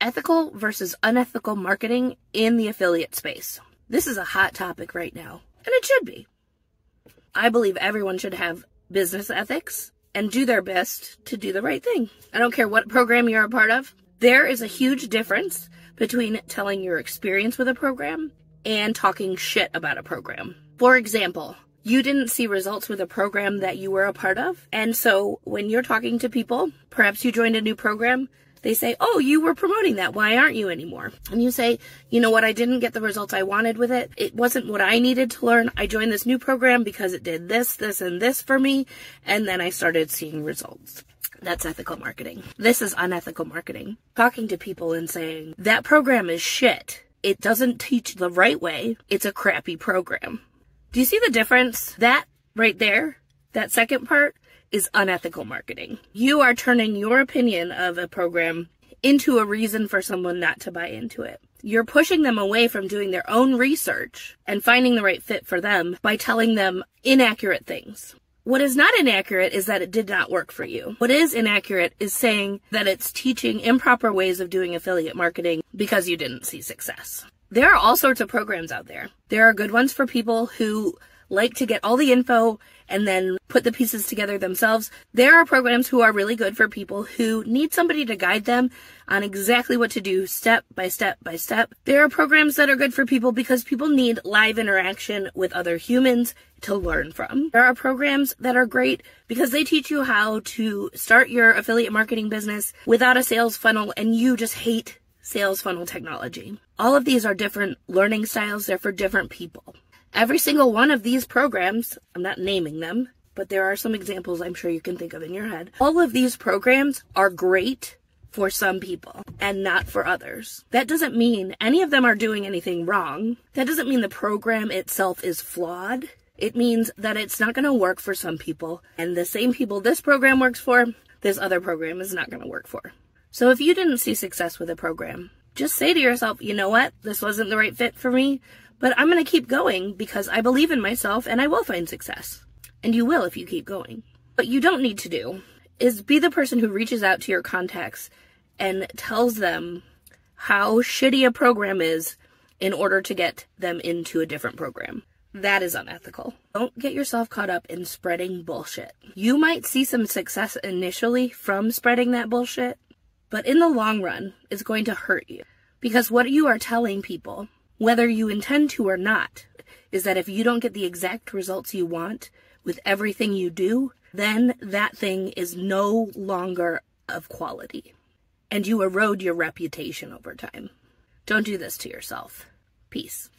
ethical versus unethical marketing in the affiliate space. This is a hot topic right now, and it should be. I believe everyone should have business ethics and do their best to do the right thing. I don't care what program you're a part of. There is a huge difference between telling your experience with a program and talking shit about a program. For example, you didn't see results with a program that you were a part of. And so when you're talking to people, perhaps you joined a new program, they say, Oh, you were promoting that. Why aren't you anymore? And you say, You know what? I didn't get the results I wanted with it. It wasn't what I needed to learn. I joined this new program because it did this, this, and this for me. And then I started seeing results. That's ethical marketing. This is unethical marketing. Talking to people and saying, That program is shit. It doesn't teach the right way. It's a crappy program. Do you see the difference? That right there, that second part, is unethical marketing. You are turning your opinion of a program into a reason for someone not to buy into it. You're pushing them away from doing their own research and finding the right fit for them by telling them inaccurate things. What is not inaccurate is that it did not work for you. What is inaccurate is saying that it's teaching improper ways of doing affiliate marketing because you didn't see success. There are all sorts of programs out there. There are good ones for people who like to get all the info and then put the pieces together themselves. There are programs who are really good for people who need somebody to guide them on exactly what to do step by step by step. There are programs that are good for people because people need live interaction with other humans to learn from. There are programs that are great because they teach you how to start your affiliate marketing business without a sales funnel and you just hate sales funnel technology. All of these are different learning styles. They're for different people. Every single one of these programs, I'm not naming them, but there are some examples I'm sure you can think of in your head. All of these programs are great for some people and not for others. That doesn't mean any of them are doing anything wrong. That doesn't mean the program itself is flawed. It means that it's not going to work for some people, and the same people this program works for, this other program is not going to work for. So if you didn't see success with a program, just say to yourself, you know what? This wasn't the right fit for me. But I'm going to keep going because I believe in myself and I will find success. And you will if you keep going. What you don't need to do is be the person who reaches out to your contacts and tells them how shitty a program is in order to get them into a different program. That is unethical. Don't get yourself caught up in spreading bullshit. You might see some success initially from spreading that bullshit, but in the long run, it's going to hurt you. Because what you are telling people whether you intend to or not, is that if you don't get the exact results you want with everything you do, then that thing is no longer of quality. And you erode your reputation over time. Don't do this to yourself. Peace.